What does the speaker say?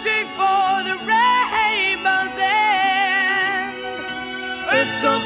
searching for the rainbow's end. It's so